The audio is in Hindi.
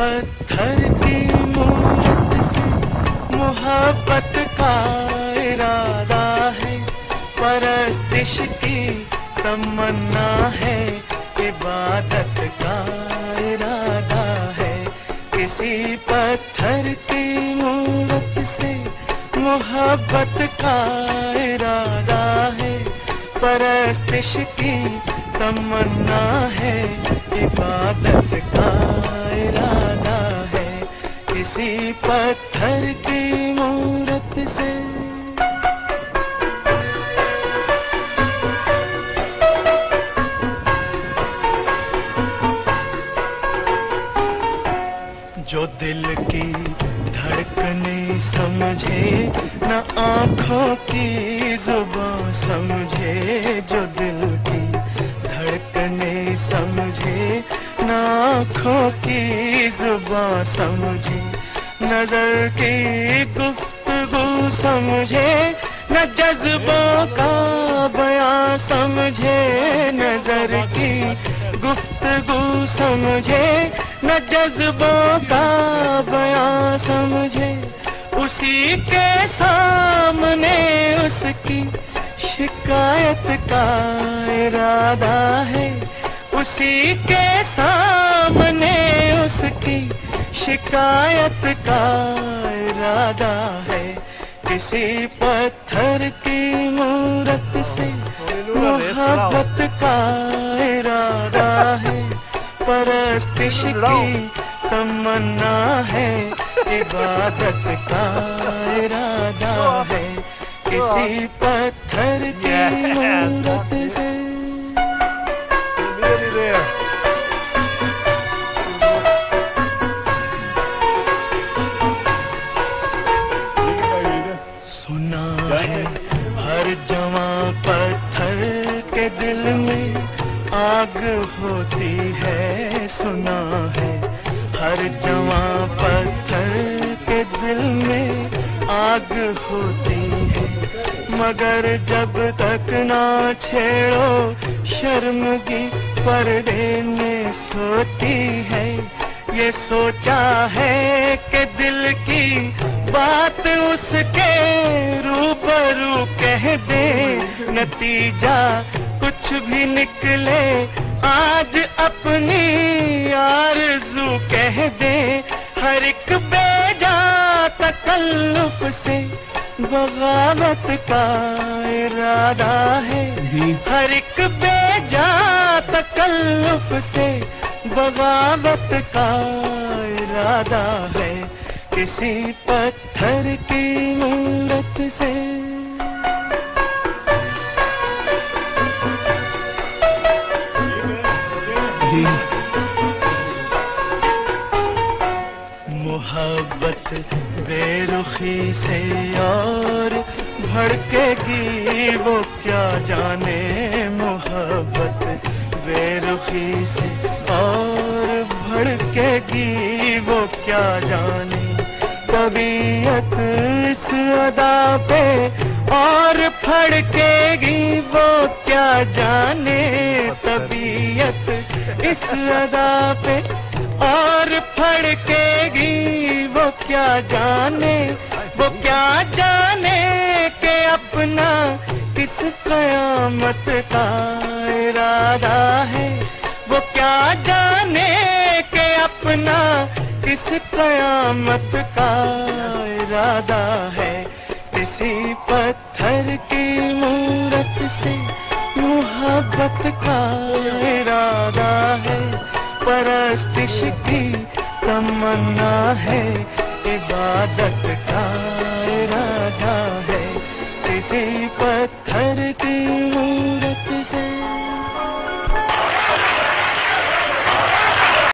पत्थर की मूरत से मोहब्बत का इरादा है। परस्तिश की तमन्ना है इबादत का इरादा है। किसी पत्थर की मूरत से मोहब्बत का इरादा है। परस्तिश की तमन्ना है इबादत का पत्थर की मूरत से। जो दिल की धड़कने समझे, न आँखों की ज़ुबान समझे, जो दिल की धड़कने समझे, न आँखों की ज़ुबान समझे। नज़र की गुफ्तगू समझे, न जज्बों का बयां समझे, नज़र की गुफ्तगू समझे, न जज्बों का बयां समझे। उसी के सामने उसकी शिकायत का इरादा है। उसी के सामने उसकी शिकायत का इरादा है किसी पत्थर की मूरत से मोहब्बत का इरादा है। परस्तिश की तमन्ना है इबादत का इरादा है। किसी पत्थर की मूरत हर जवा पत्थर के दिल में आग होती है, सुना है। हर जवा पत्थर के दिल में आग होती है। मगर जब तक ना छेड़ो, शर्मगी पर्दे में सोती है। ये सोचा है कि दिल की बात उसके कह दे नतीजा कुछ भी निकले आज अपनी आरज़ू कह दे हर एक बेजा तकल्लुफ से बगावत का इरादा है। हर एक बेजा तकल्लुफ से बगावत का इरादा है। किसी पत्थर की मूरत से मोहब्बत बेरुखी से और भड़केगी वो क्या जाने। मोहब्बत बेरुखी से और भड़केगी वो क्या जाने। तबीयत इस अदा पे और फड़केगी वो क्या जाने। तबीयत इस अदा पे और फड़केगी, वो क्या जाने, वो क्या जाने के अपना किस कयामत का इरादा है? वो क्या जाने के अपना किस कयामत का इरादा है? किसी पत्थर की मूरत से मोहब्बत का इरादा परस्तिश की तमन्ना है इबादत का इरादा है। किसी पत्थर की मूरत